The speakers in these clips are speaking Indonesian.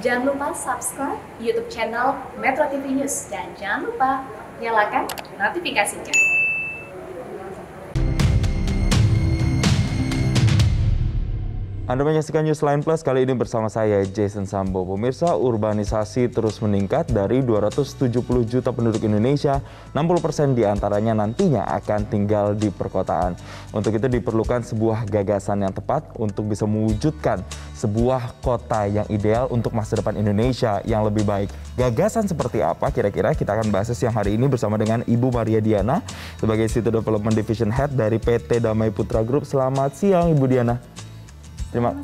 Jangan lupa subscribe YouTube channel Metro TV News dan jangan lupa nyalakan notifikasinya. Anda menyaksikan News Line Plus kali ini bersama saya Jason Sambo. Pemirsa, urbanisasi terus meningkat dari 270 juta penduduk Indonesia, 60 persen di antaranya nantinya akan tinggal di perkotaan. Untuk itu diperlukan sebuah gagasan yang tepat untuk bisa mewujudkan sebuah kota yang ideal untuk masa depan Indonesia yang lebih baik. Gagasan seperti apa kira-kira kita akan bahas siang hari ini bersama dengan Ibu Maria Diana sebagai City Development Division Head dari PT Damai Putra Group. Selamat siang Ibu Diana. Terima,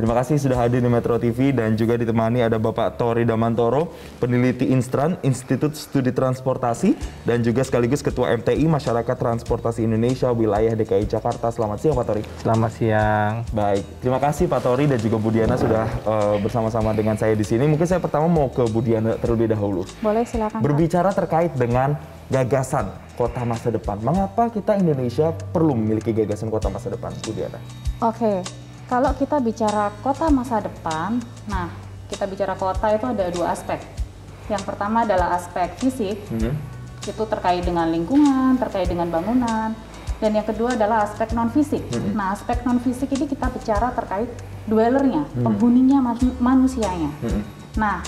terima kasih sudah hadir di Metro TV dan juga ditemani ada Bapak Tori Damantoro, peneliti Instran, Institut Studi Transportasi, dan juga sekaligus Ketua MTI Masyarakat Transportasi Indonesia Wilayah DKI Jakarta. Selamat siang Pak Tori. Selamat siang. Baik, terima kasih Pak Tori dan juga Bu Diana sudah uh, bersama-sama dengan saya di sini. Mungkin saya pertama mau ke Bu Diana terlebih dahulu. Boleh silakan. Berbicara Pak. terkait dengan gagasan kota masa depan. Mengapa kita Indonesia perlu memiliki gagasan kota masa depan, Bu Diana? Oke, kalau kita bicara kota masa depan, nah kita bicara kota itu ada dua aspek. Yang pertama adalah aspek fisik, hmm. itu terkait dengan lingkungan, terkait dengan bangunan. Dan yang kedua adalah aspek non fisik. Hmm. Nah, aspek non fisik ini kita bicara terkait dwellernya, hmm. penghuninya, manusianya. Hmm. Nah,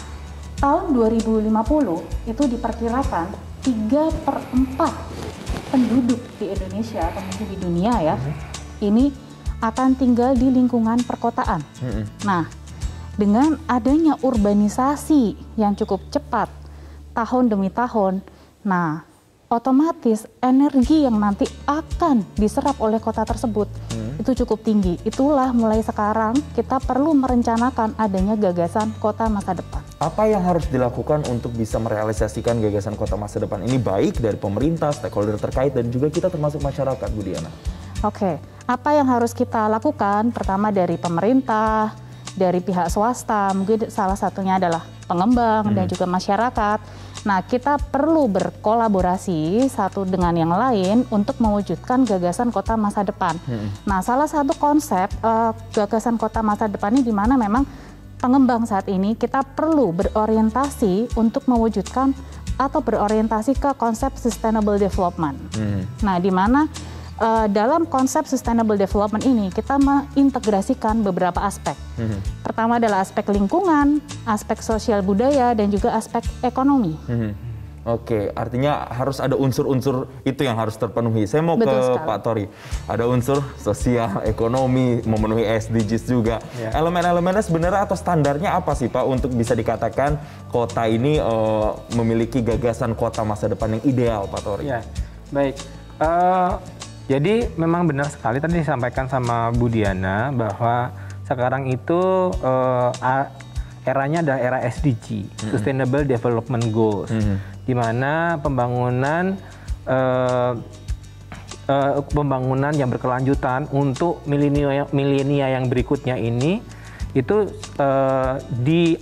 tahun 2050 itu diperkirakan 3 per 4 penduduk di Indonesia atau mungkin di dunia ya, hmm. ini akan tinggal di lingkungan perkotaan. Hmm. Nah, dengan adanya urbanisasi yang cukup cepat tahun demi tahun, nah otomatis energi yang nanti akan diserap oleh kota tersebut hmm. itu cukup tinggi. Itulah mulai sekarang kita perlu merencanakan adanya gagasan kota masa depan. Apa yang harus dilakukan untuk bisa merealisasikan gagasan kota masa depan ini baik dari pemerintah, stakeholder terkait dan juga kita termasuk masyarakat, Bu Diana? Oke, apa yang harus kita lakukan? Pertama dari pemerintah, dari pihak swasta, mungkin salah satunya adalah pengembang hmm. dan juga masyarakat. Nah, kita perlu berkolaborasi satu dengan yang lain untuk mewujudkan gagasan kota masa depan. Hmm. Nah, salah satu konsep uh, gagasan kota masa depan ini di mana memang pengembang saat ini kita perlu berorientasi untuk mewujudkan atau berorientasi ke konsep sustainable development. Hmm. Nah, di mana uh, dalam konsep sustainable development ini kita mengintegrasikan beberapa aspek. Mm-hmm. Pertama adalah aspek lingkungan, aspek sosial budaya, dan juga aspek ekonomi. Mm-hmm. Oke, artinya harus ada unsur-unsur itu yang harus terpenuhi. Saya mau Betul ke sekali. Pak Tori. Ada unsur sosial, ekonomi, memenuhi SDGs juga. Ya. Elemen-elemennya sebenarnya atau standarnya apa sih Pak untuk bisa dikatakan kota ini uh, memiliki gagasan kota masa depan yang ideal, Pak Tori? Ya, baik. Uh, jadi memang benar sekali tadi disampaikan sama Bu Diana bahwa sekarang itu uh, eranya adalah era SDG, mm-hmm. Sustainable Development Goals, mm-hmm. di mana pembangunan uh, uh, pembangunan yang berkelanjutan untuk milenial milenia yang berikutnya ini itu uh, di,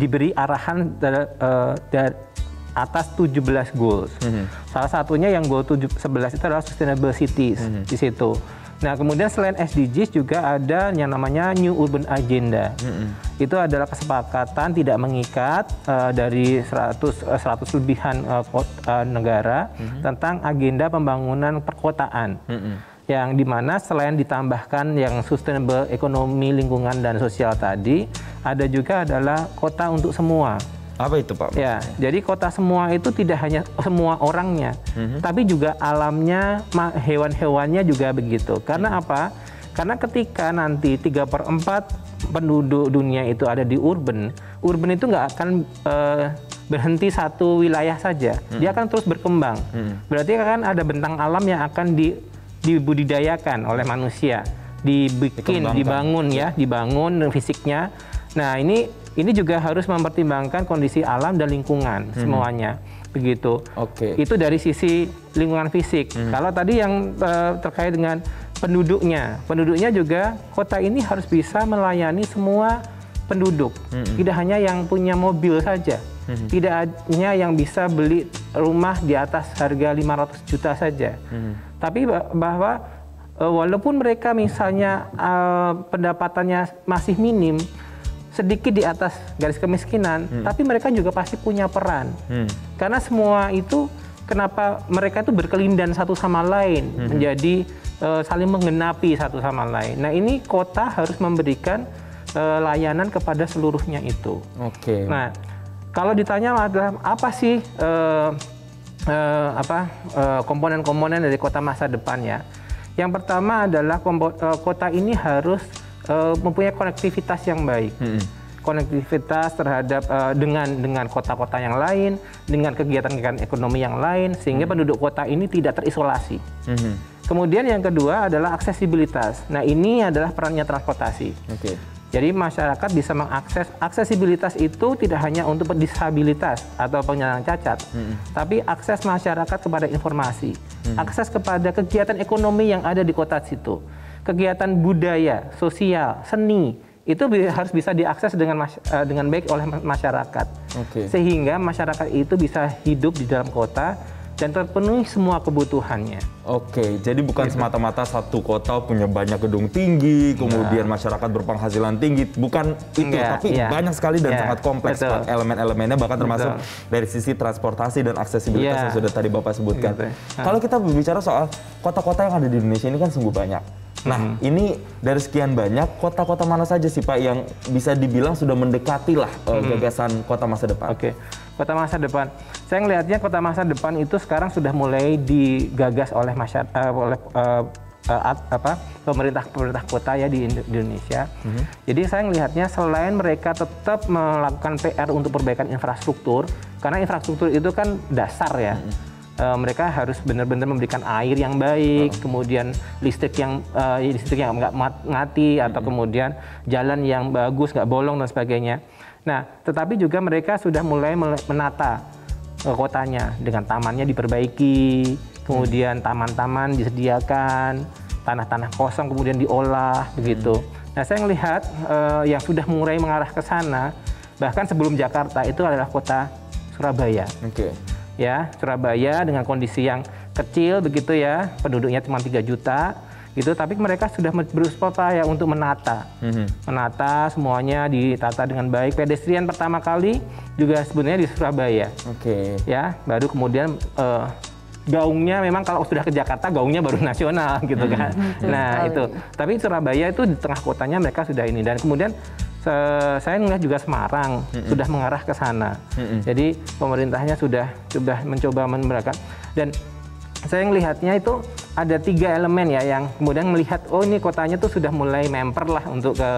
diberi arahan dari, uh, dari atas 17 goals. Mm -hmm. Salah satunya yang goal 11 itu adalah sustainable cities mm -hmm. di situ. Nah, kemudian selain SDGs juga ada yang namanya New Urban Agenda. Mm -hmm. Itu adalah kesepakatan tidak mengikat uh, dari 100 uh, 100 lebihan uh, uh, negara mm -hmm. tentang agenda pembangunan perkotaan. Mm -hmm. Yang di mana selain ditambahkan yang sustainable ekonomi, lingkungan dan sosial tadi, ada juga adalah kota untuk semua. Apa itu Pak? Ya, jadi kota semua itu tidak hanya semua orangnya, mm-hmm. tapi juga alamnya, hewan-hewannya juga begitu. Karena mm-hmm. apa? Karena ketika nanti 3 per 4 penduduk dunia itu ada di urban, urban itu nggak akan uh, berhenti satu wilayah saja. Mm-hmm. Dia akan terus berkembang. Mm-hmm. Berarti kan ada bentang alam yang akan di, dibudidayakan oleh manusia, dibikin, dibangun ya, dibangun fisiknya. Nah ini ini juga harus mempertimbangkan kondisi alam dan lingkungan hmm. semuanya begitu. Oke. Okay. Itu dari sisi lingkungan fisik. Hmm. Kalau tadi yang uh, terkait dengan penduduknya, penduduknya juga kota ini harus bisa melayani semua penduduk, hmm. tidak hanya yang punya mobil saja, hmm. tidak hanya yang bisa beli rumah di atas harga 500 juta saja, hmm. tapi bahwa uh, walaupun mereka misalnya uh, pendapatannya masih minim sedikit di atas garis kemiskinan, tapi mereka juga pasti punya peran. Hmm. Karena semua itu kenapa mereka itu berkelindan satu sama lain, menjadi eh, saling menggenapi satu sama lain. Nah, ini kota harus memberikan eh, layanan kepada seluruhnya itu. Oke. Nah, kalau ditanya adalah apa sih eh, eh, apa komponen-komponen dari kota masa depan ya? Yang pertama adalah kompo- kota ini harus eh, mempunyai konektivitas yang baik. Mm-mm. Konektivitas terhadap eh, dengan dengan kota-kota yang lain, dengan kegiatan-kegiatan ekonomi yang lain, sehingga penduduk kota ini tidak terisolasi. Mhm. Kemudian yang kedua adalah aksesibilitas. Nah ini adalah perannya transportasi. Oke. Jadi masyarakat bisa mengakses aksesibilitas itu tidak hanya untuk disabilitas atau penyandang cacat, tapi akses masyarakat kepada informasi, akses kepada kegiatan ekonomi yang ada di kota situ, kegiatan budaya, sosial, seni itu bi- harus bisa diakses dengan mas- eh, dengan baik oleh ma- masyarakat, Oke. sehingga masyarakat itu bisa hidup di dalam kota dan terpenuhi semua kebutuhannya. Oke, jadi bukan Gitu. semata-mata satu kota punya banyak gedung tinggi, kemudian masyarakat berpenghasilan tinggi, bukan itu, Enggak, tapi iya. banyak sekali dan Iya, sangat kompleks betul. Elemen-elemennya bahkan termasuk Betul. dari sisi transportasi dan aksesibilitas Iya. yang sudah tadi Bapak sebutkan. Gitu. Kalau kita berbicara soal kota-kota yang ada di Indonesia ini kan sungguh banyak. Nah, Mm-hmm. ini dari sekian banyak kota-kota mana saja sih Pak yang bisa dibilang sudah mendekati lah eh, gagasan kota masa depan? Oke, kota masa depan. Saya ngelihatnya kota masa depan itu sekarang sudah mulai digagas oleh masyarakat, oleh eh, eh, at- apa pemerintah pemerintah kota ya di Indo- di Indonesia. Jadi saya melihatnya selain mereka tetap melakukan PR untuk perbaikan infrastruktur, karena infrastruktur itu kan dasar ya. Eh, mereka harus benar-benar memberikan air yang baik, kemudian listrik yang eh, listrik yang nggak mat- ngati atau kemudian jalan yang bagus, nggak bolong dan sebagainya. Nah, tetapi juga mereka sudah mulai menata eh, kotanya dengan tamannya diperbaiki, kemudian taman-taman disediakan, tanah-tanah kosong kemudian diolah begitu. Nah, saya melihat eh, yang sudah mulai mengarah ke sana, bahkan sebelum Jakarta itu adalah kota Surabaya Oke. Ya Surabaya dengan kondisi yang kecil begitu ya penduduknya cuma 3 juta gitu. Tapi mereka sudah berupaya untuk menata. Mhm. menata semuanya ditata dengan baik. Pedestrian pertama kali juga sebenarnya di Surabaya. Oke. ya baru kemudian eh, gaungnya memang kalau sudah ke Jakarta gaungnya baru nasional gitu kan. Nah sekali. itu. Tapi Surabaya itu di tengah kotanya mereka sudah ini. Dan kemudian saya melihat juga Semarang sudah mengarah ke sana jadi pemerintahnya sudah sudah mencoba memberikan dan saya melihatnya itu ada tiga elemen ya yang kemudian melihat oh ini kotanya tuh sudah mulai memper lah untuk ke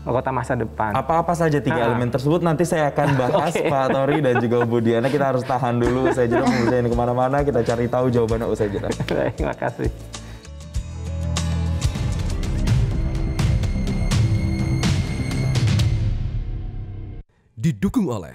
kota masa depan Apa-apa saja tiga Ah. elemen tersebut nanti saya akan bahas Oke. Pak Tori dan juga Bu Diana. Kita harus tahan dulu usai jeda ini ke mana-mana. Kita cari tahu jawabannya usai jeda. Baik, terima kasih didukung oleh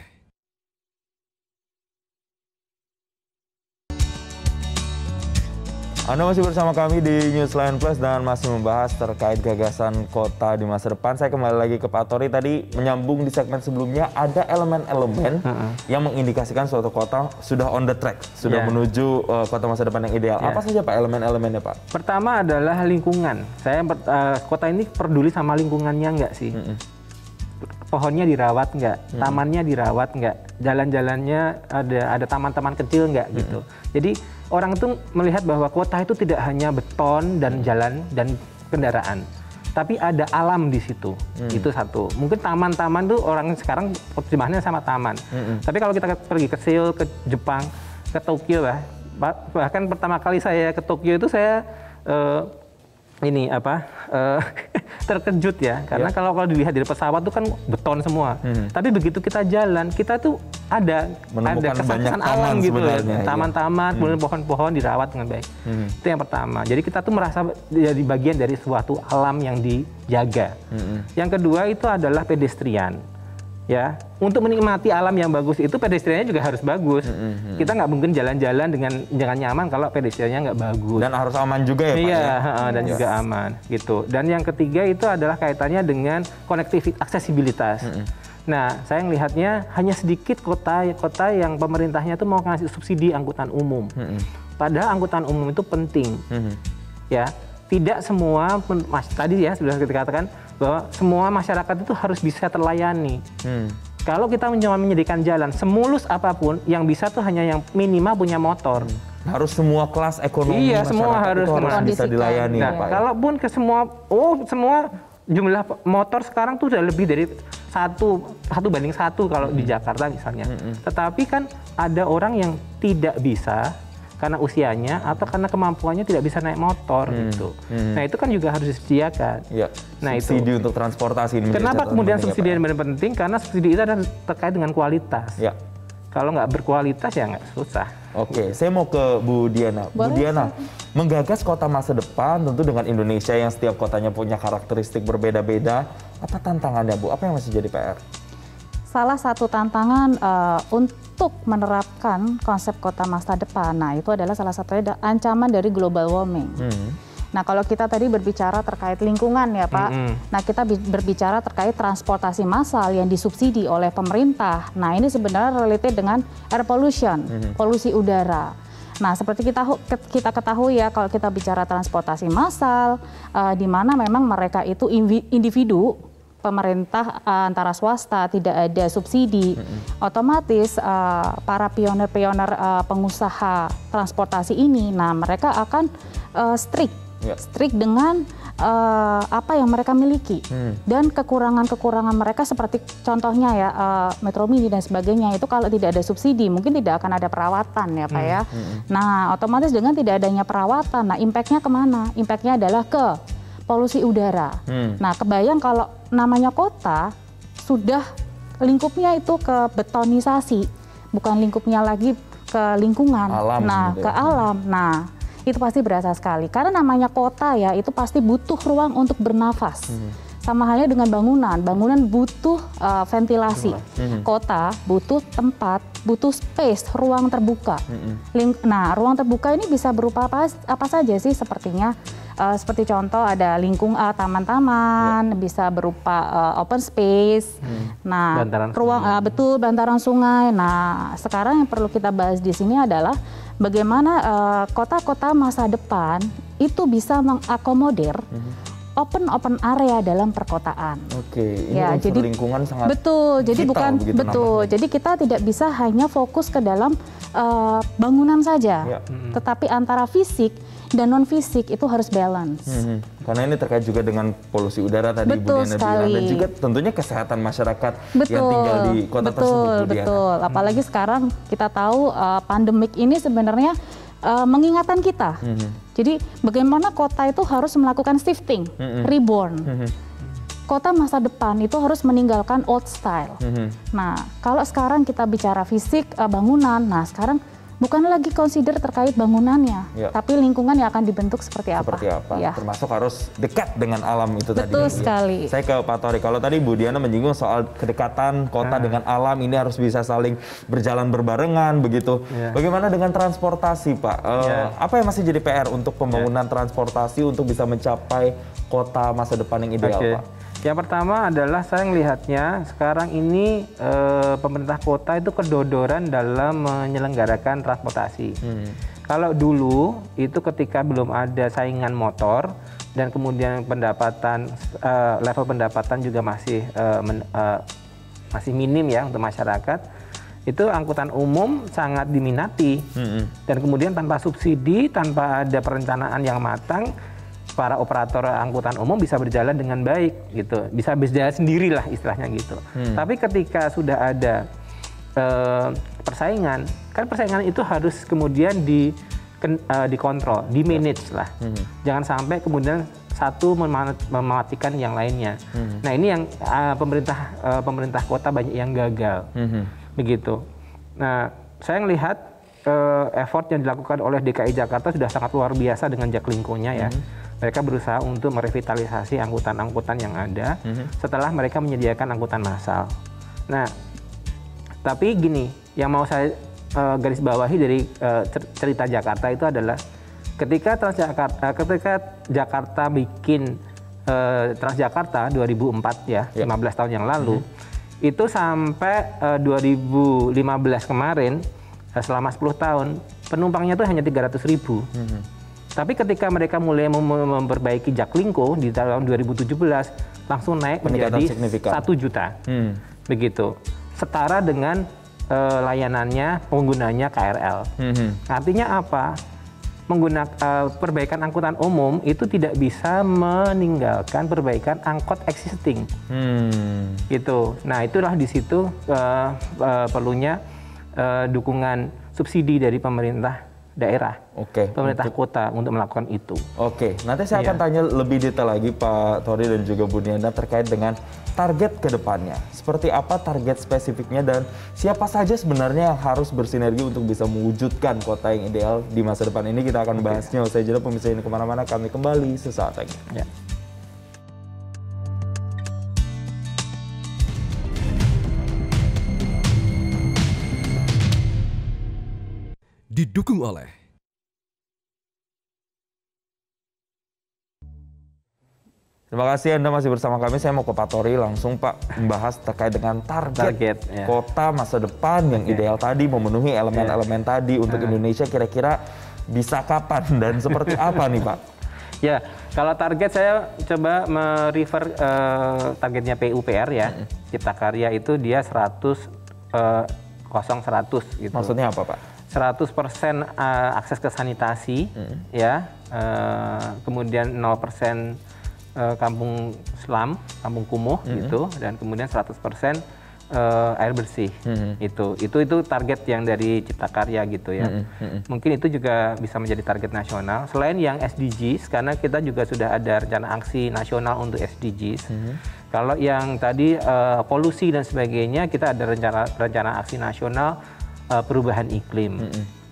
Anda masih bersama kami di Newsline Plus dan masih membahas terkait gagasan kota di masa depan. Saya kembali lagi ke Pak Tori tadi menyambung di segmen sebelumnya ada elemen-elemen yang mengindikasikan suatu kota sudah on the track, sudah Ya. menuju uh, kota masa depan yang ideal. Ya. Apa saja Pak elemen-elemennya Pak? Pertama adalah lingkungan. Saya eh, kota ini peduli sama lingkungannya nggak sih? Pohonnya dirawat nggak? Tamannya dirawat nggak? Jalan-jalannya ada ada taman-taman kecil nggak gitu? Jadi orang itu melihat bahwa kota itu tidak hanya beton dan jalan dan kendaraan, tapi ada alam di situ. Itu satu. Mungkin taman-taman tuh orang sekarang terjemahannya sama taman. Tapi kalau kita pergi ke Seoul, ke Jepang, ke Tokyo lah, Bah- bahkan pertama kali saya ke Tokyo itu saya eh, ini apa eh, terkejut ya. Karena kalau kalau dilihat dari pesawat tuh kan beton semua. Tapi begitu kita jalan kita tuh ada Menemukan ada kesan-kesan banyak alam gitu ya sebenarnya, iya. taman-taman kemudian pohon-pohon dirawat dengan baik. Itu yang pertama. Jadi kita tuh merasa jadi bagian dari suatu alam yang dijaga. Yang kedua itu adalah pedestrian ya. Untuk menikmati alam yang bagus itu pedestriannya juga harus bagus. Kita nggak mungkin jalan-jalan dengan jangan nyaman kalau pedestriannya nggak bagus. Dan harus aman juga ya Pak iya ya? dan juga aman gitu. Dan yang ketiga itu adalah kaitannya dengan konektivitas aksesibilitas. Nah saya melihatnya hanya sedikit kota kota yang pemerintahnya itu mau ngasih subsidi angkutan umum. Padahal angkutan umum itu penting. Mhm. ya tidak semua mas tadi ya sudah kita katakan bahwa semua masyarakat itu harus bisa terlayani. Hmm. Kalau kita cuma menyediakan jalan semulus apa pun, yang bisa tuh hanya yang minimal punya motor. Harus semua kelas ekonomi Iya, semua harus itu harus bisa dilayani Nah, ya, Pak. kalaupun ke semua, oh semua jumlah motor sekarang tuh sudah lebih dari satu satu banding satu kalau di Jakarta misalnya. Tetapi kan ada orang yang tidak bisa karena usianya atau karena kemampuannya tidak bisa naik motor gitu. Nah itu kan juga harus disediakan. Ya, Nah, itu. subsidi untuk transportasi ini Kenapa kemudian subsidi yang benar penting? Karena subsidi itu adalah terkait dengan kualitas. ya? Kalau nggak berkualitas ya nggak susah. Oke, saya mau ke Bu Diana. Bu Boleh, Diana, menggagas kota masa depan tentu dengan Indonesia yang setiap kotanya punya karakteristik berbeda-beda. Apa tantangannya, Bu? Apa yang masih jadi PR? Salah satu tantangan eh, untuk menerapkan konsep kota masa depan, nah itu adalah salah satunya da- ancaman dari global warming. Hmm. Nah kalau kita tadi berbicara terkait lingkungan ya Pak, Mm-mm. nah kita bi- berbicara terkait transportasi massal yang disubsidi oleh pemerintah. Nah ini sebenarnya related dengan air pollution, polusi udara. Nah seperti kita kita ketahui ya kalau kita bicara transportasi massal, eh, di mana memang mereka itu individu pemerintah eh, antara swasta tidak ada subsidi, otomatis eh, para pioner-pioner eh, pengusaha transportasi ini, nah mereka akan eh, strict Ya. strict dengan eh, apa yang mereka miliki Hmm. dan kekurangan-kekurangan mereka seperti contohnya ya eh, Metro Mini dan sebagainya itu kalau tidak ada subsidi mungkin tidak akan ada perawatan ya pak ya. Nah otomatis dengan tidak adanya perawatan, nah impactnya ke mana? Impactnya adalah ke polusi udara. Hmm. Nah kebayang kalau namanya kota sudah lingkupnya itu ke betonisasi, bukan lingkupnya lagi ke lingkungan. Alam nah ke ya. alam. Nah itu pasti berasa sekali karena namanya kota ya itu pasti butuh ruang untuk bernafas. Hmm. Sama halnya dengan bangunan, bangunan butuh uh, ventilasi. Hmm. Kota butuh tempat, butuh space, ruang terbuka. Hmm. Nah, ruang terbuka ini bisa berupa apa, apa saja sih sepertinya? Uh, seperti contoh ada lingkung uh, taman-taman, bisa berupa uh, open space. Nah, Bantaran ruang uh, betul bantaran sungai. Nah, sekarang yang perlu kita bahas di sini adalah bagaimana uh, kota-kota masa depan itu bisa mengakomodir open open area dalam perkotaan. Oke, ini Ya, jadi- lingkungan sangat Betul, jadi bukan betul. nampaknya. Jadi kita tidak bisa hanya fokus ke dalam uh, bangunan saja, Ya. tetapi antara fisik dan non fisik itu harus balance. Mhm. Karena ini terkait juga dengan polusi udara tadi Betul Bu Diana bilang sekali. dan juga tentunya kesehatan masyarakat Betul, yang tinggal di kota betul, tersebut Bu Diana. betul. Apalagi sekarang kita tahu uh, pandemik ini sebenarnya uh, mengingatkan kita. Mhm. Jadi bagaimana kota itu harus melakukan shifting, Mhm. reborn. Mhm. Kota masa depan itu harus meninggalkan old style. Mhm. Nah, kalau sekarang kita bicara fisik uh, bangunan, nah sekarang bukan lagi consider terkait bangunannya, Ya. tapi lingkungan yang akan dibentuk seperti apa. Seperti apa? Ya. Termasuk harus dekat dengan alam itu tadi. Betul Bu, ya. sekali. Saya ke Pak Tori. Kalau tadi Bu Diana menyinggung soal kedekatan kota dengan alam ini harus bisa saling berjalan berbarengan begitu. Ya. Bagaimana dengan transportasi, Pak? Eh, Ya. Apa yang masih jadi PR untuk pembangunan transportasi untuk bisa mencapai kota masa depan yang ideal, Oke. Pak? Yang pertama adalah saya melihatnya sekarang ini eh, pemerintah kota itu kedodoran dalam menyelenggarakan transportasi. Hmm. Kalau dulu itu ketika belum ada saingan motor dan kemudian pendapatan eh, level pendapatan juga masih eh, men- eh, masih minim ya untuk masyarakat, itu angkutan umum sangat diminati Hmm. dan kemudian tanpa subsidi, tanpa ada perencanaan yang matang, para operator angkutan umum bisa berjalan dengan baik gitu, bisa berjalan sendiri lah istilahnya gitu. Tapi ketika sudah ada eh, persaingan, kan persaingan itu harus kemudian di ken- eh, dikontrol, di manage lah. Jangan sampai kemudian satu mema- mematikan yang lainnya. Nah ini yang eh, pemerintah eh, pemerintah kota banyak yang gagal Mhm. begitu. Nah, saya melihat eh, effort yang dilakukan oleh DKI Jakarta sudah sangat luar biasa dengan jaklingkonya ya. Mereka berusaha untuk merevitalisasi angkutan-angkutan yang ada setelah mereka menyediakan angkutan massal. Nah, tapi gini, yang mau saya eh, garis bawahi dari cer- cerita Jakarta itu adalah ketika Transjakarta, eh, ketika Jakarta bikin eh, Transjakarta 2004 ya, Ya. 15 tahun yang lalu, itu sampai eh, 2015 kemarin selama 10 tahun penumpangnya itu hanya 300 ribu. Tapi ketika mereka mulai mem- memperbaiki Jaklingko di tahun 2017 langsung naik menjadi satu juta. Hmm. Begitu. Setara dengan eh, layanannya penggunanya KRL. Mhm. Artinya apa? Menggunakan perbaikan angkutan umum itu tidak bisa meninggalkan perbaikan angkot existing. Hmm. Gitu. Nah, itulah di situ eh, eh, perlunya eh, dukungan subsidi dari pemerintah daerah, Oke. pemerintah kota untuk melakukan itu. Oke, nanti saya akan Iya. tanya lebih detail lagi Pak Tori dan juga Bu Niana terkait dengan target ke depannya. Seperti apa target spesifiknya dan siapa saja sebenarnya yang harus bersinergi untuk bisa mewujudkan kota yang ideal di masa depan ini kita akan bahasnya usai jeda pemirsa ini ke mana-mana kami kembali sesaat lagi. Ya. Didukung oleh Terima kasih Anda masih bersama kami. Saya mau ke Pak Tori langsung Pak membahas terkait dengan target, Target, ya. kota masa depan yang ideal tadi memenuhi elemen-elemen tadi untuk Ah. Indonesia kira-kira bisa kapan dan seperti apa nih Pak? Ya, kalau target saya coba merefer eh, targetnya PUPR ya. Cipta Karya itu dia 100 eh, kosong 100 gitu. Maksudnya apa Pak? 100% eh, akses ke sanitasi ya. eh, kemudian 0% eh, kampung selam, kampung kumuh gitu dan kemudian 100% eh, air bersih. Itu itu itu target yang dari Cipta Karya gitu ya. Mungkin itu juga bisa menjadi target nasional. Selain yang SDGs karena kita juga sudah ada rencana aksi nasional untuk SDGs. Kalau yang tadi eh, polusi dan sebagainya kita ada rencana rencana aksi nasional eh, perubahan iklim.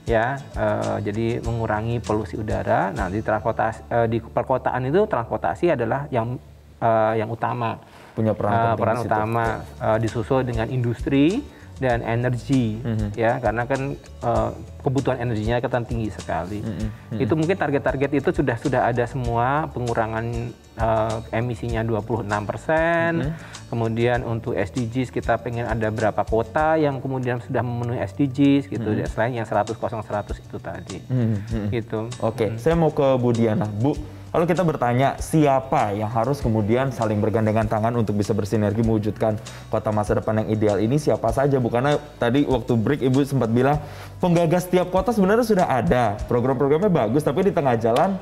Ya, eh, jadi mengurangi polusi udara. Nah, di transportasi eh, di perkotaan itu transportasi adalah yang eh, yang utama Punya peran penting peran utama eh, disusul dengan industri dan energi Mhm. ya karena kan eh, kebutuhan energinya kan tinggi sekali Mhm, itu mungkin target-target itu sudah sudah ada semua pengurangan eh, emisinya 26% Mhm. kemudian untuk SDGs kita pengen ada berapa kota yang kemudian sudah memenuhi SDGs gitu Mhm. ya, selain yang 100 100 itu tadi Hmm, hmm. gitu Oke, saya mau ke Bu Diana. Bu, kalau kita bertanya siapa yang harus kemudian saling bergandengan tangan untuk bisa bersinergi mewujudkan kota masa depan yang ideal ini siapa saja? Bu, karena tadi waktu break Ibu sempat bilang penggagas tiap kota sebenarnya sudah ada. Program-programnya bagus, tapi di tengah jalan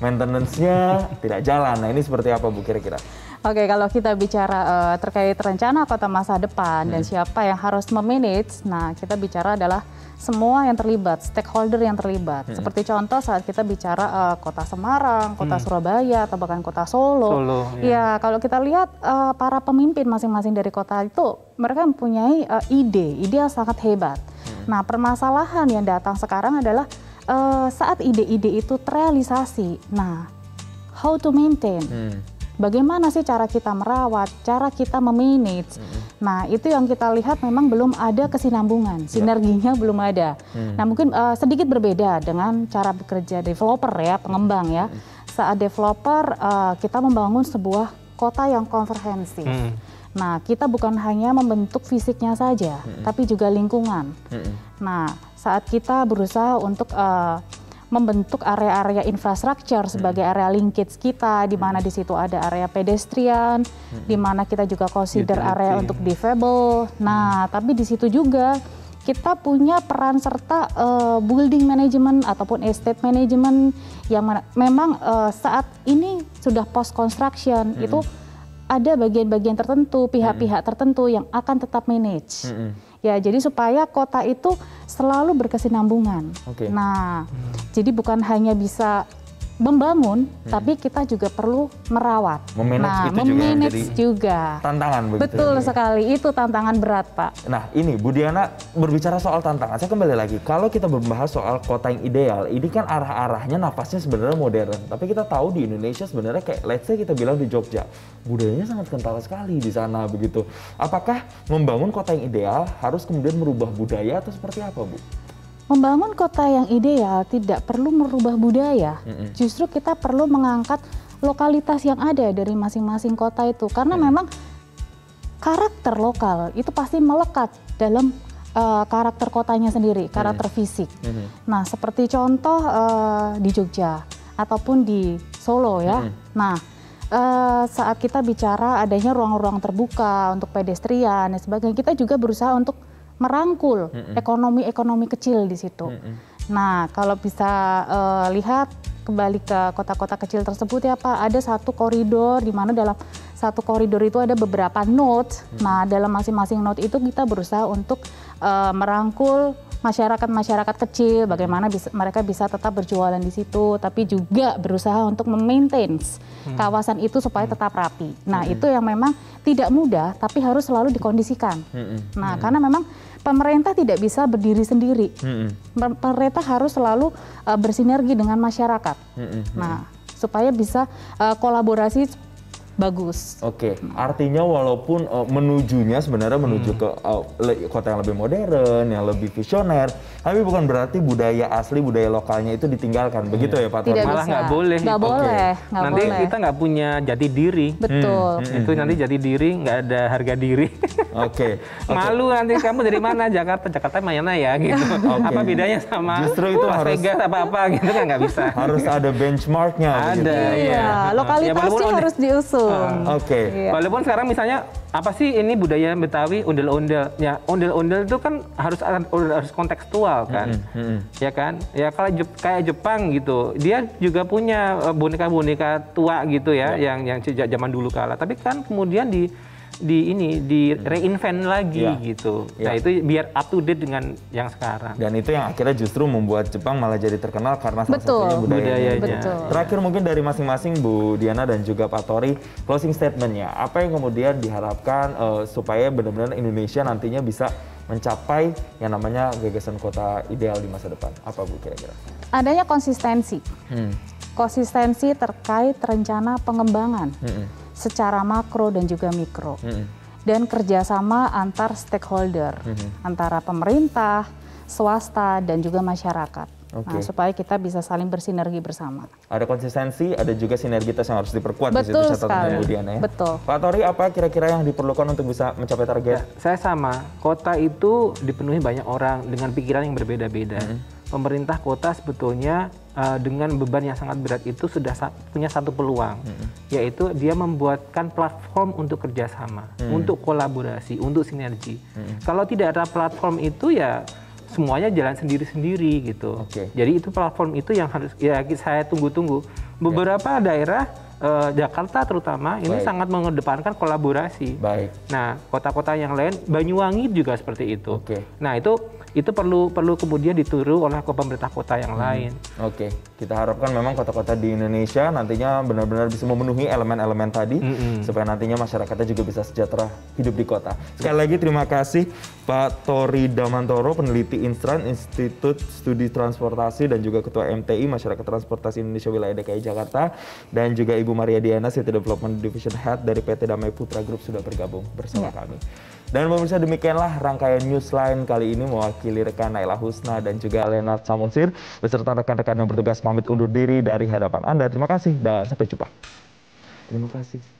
maintenance-nya tidak jalan. Nah, ini seperti apa Bu kira-kira? Oke, kalau kita bicara eh, terkait rencana kota masa depan dan siapa yang harus memanage, nah kita bicara adalah semua yang terlibat, stakeholder yang terlibat. Seperti contoh saat kita bicara eh, kota Semarang, kota Surabaya, atau bahkan kota Solo. Solo, ya. kalau kita lihat eh, para pemimpin masing-masing dari kota itu, mereka mempunyai eh, ide, ide yang sangat hebat. Nah, permasalahan yang datang sekarang adalah eh, saat ide-ide itu terrealisasi. Nah, how to maintain? Hmm. Bagaimana sih cara kita merawat, cara kita memanage? Nah, itu yang kita lihat memang belum ada kesinambungan, sinerginya belum ada. Nah, mungkin eh, sedikit berbeda dengan cara bekerja developer ya, pengembang ya. Saat developer eh, kita membangun sebuah kota yang komprehensif. Hmm. Nah, kita bukan hanya membentuk fisiknya saja, tapi juga lingkungan. Hmm. Nah, saat kita berusaha untuk eh, membentuk area-area infrastruktur sebagai area linkage kita, di mana di situ ada area pedestrian, di mana kita juga consider area untuk difabel. Nah, tapi di situ juga kita punya peran serta eh, building management ataupun estate management yang mana- memang eh, saat ini sudah post construction. Itu ada bagian-bagian tertentu, pihak-pihak tertentu yang akan tetap manage. Hmm. Ya, jadi supaya kota itu selalu berkesinambungan. Oke. Nah, jadi bukan hanya bisa membangun, tapi kita juga perlu merawat. Memanage nah, itu juga yang memanage jadi juga. Tantangan begitu. Betul sekali, itu tantangan berat, Pak. Nah ini Bu Diana berbicara soal tantangan, saya kembali lagi. Kalau kita membahas soal kota yang ideal, ini kan arah-arahnya nafasnya sebenarnya modern. Tapi kita tahu di Indonesia sebenarnya kayak let's say kita bilang di Jogja, budayanya sangat kental sekali di sana begitu. Apakah membangun kota yang ideal harus kemudian merubah budaya atau seperti apa Bu? Membangun kota yang ideal tidak perlu merubah budaya. Justru kita perlu mengangkat lokalitas yang ada dari masing-masing kota itu karena memang karakter lokal itu pasti melekat dalam eh, karakter kotanya sendiri, karakter fisik. Nah, seperti contoh eh, di Jogja, ataupun di Solo ya. Nah, eh, saat kita bicara adanya ruang-ruang terbuka untuk pedestrian dan sebagainya, kita juga berusaha untuk merangkul ekonomi-ekonomi kecil di situ. Nah, kalau bisa eh, lihat kembali ke kota-kota kecil tersebut ya Pak, ada satu koridor di mana dalam satu koridor itu ada beberapa note. Nah, dalam masing-masing note itu kita berusaha untuk eh, merangkul masyarakat-masyarakat kecil, bagaimana bisa, mereka bisa tetap berjualan di situ, tapi juga berusaha untuk memaintain kawasan itu supaya tetap rapi. Nah, itu yang memang tidak mudah, tapi harus selalu dikondisikan. Nah, karena memang pemerintah tidak bisa berdiri sendiri. Pem- Pemerintah harus selalu uh, bersinergi dengan masyarakat. Nah, supaya bisa uh, kolaborasi bagus. Oke, artinya walaupun uh, menujunya sebenarnya menuju ke uh, le- kota yang lebih modern, yang lebih visioner, tapi bukan berarti budaya asli, budaya lokalnya itu ditinggalkan. Begitu ya Pak Tidak? Malah nggak boleh. Nggak Oke. boleh. Nggak nanti boleh. kita nggak punya jati diri. Betul. Itu nanti jati diri nggak ada harga diri. Oke. oke. Malu nanti kamu dari mana Jakarta Jakarta mana ya gitu. Oke. Apa bedanya sama Justru itu Las harus- Vegas apa apa gitu kan nggak bisa. Harus ada benchmarknya. Ada, begitu. Iya. Iya, Ya, lokalitasnya walaupun- harus Oke. Iya. Walaupun sekarang misalnya apa sih ini budaya Betawi ondel-ondel? Ya ondel-ondel itu kan harus harus kontekstual kan, ya kan? Ya kalau Jep- kayak Jepang gitu, dia juga punya eh, boneka-boneka tua gitu ya, yang yang sejak zaman dulu kala. Tapi kan kemudian di di ini di reinvent lagi Ya. gitu. Ya. Nah itu biar up to date dengan yang sekarang. Dan itu yang akhirnya justru membuat Jepang malah jadi terkenal karena salah Betul. satunya budayanya. Budayanya. Betul. Terakhir mungkin dari masing-masing Bu Diana dan juga Pak Tori, closing statementnya. Apa yang kemudian diharapkan eh, supaya benar-benar Indonesia nantinya bisa mencapai yang namanya gagasan kota ideal di masa depan? Apa Bu kira-kira? Adanya konsistensi. Hmm. Konsistensi terkait rencana pengembangan Mm-mm. Secara makro dan juga mikro. Mm-mm. Dan kerjasama antar stakeholder, antara pemerintah, swasta, dan juga masyarakat. Nah, Oke. supaya kita bisa saling bersinergi bersama. Ada konsistensi, ada juga sinergitas yang harus diperkuat di situ Betul sekali. Bu Diana ya. Betul. Pak Tori, apa kira-kira yang diperlukan untuk bisa mencapai target? Saya sama, kota itu dipenuhi banyak orang dengan pikiran yang berbeda-beda. Pemerintah kota sebetulnya uh, dengan beban yang sangat berat itu sudah sa- punya satu peluang, yaitu dia membuatkan platform untuk kerjasama, untuk kolaborasi, untuk sinergi. Kalau tidak ada platform itu ya semuanya jalan sendiri-sendiri gitu. Oke. Jadi itu platform itu yang harus ya saya tunggu-tunggu. Beberapa daerah uh, Jakarta terutama ini Baik. sangat mengedepankan kolaborasi. Baik. Nah, kota-kota yang lain, Banyuwangi juga seperti itu. Oke. Nah, itu itu perlu perlu kemudian ditiru oleh pemerintah kota yang lain. Oke, kita harapkan memang kota-kota di Indonesia nantinya benar-benar bisa memenuhi elemen-elemen tadi supaya nantinya masyarakatnya juga bisa sejahtera hidup di kota. Sekali lagi terima kasih Pak Tori Damantoro, peneliti Instran Institut Studi Transportasi dan juga Ketua MTI Masyarakat Transportasi Indonesia Wilayah DKI Jakarta dan juga Ibu Maria Diana City Development Division Head dari PT Damai Putra Group sudah bergabung bersama kami. Dan pemirsa demikianlah rangkaian Newsline kali ini mewakili rekan Naila Husna dan juga Leonard Samunsir beserta rekan-rekan yang bertugas pamit undur diri dari hadapan Anda. Terima kasih dan sampai jumpa. Terima kasih.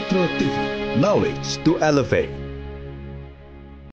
TV, knowledge to elevate.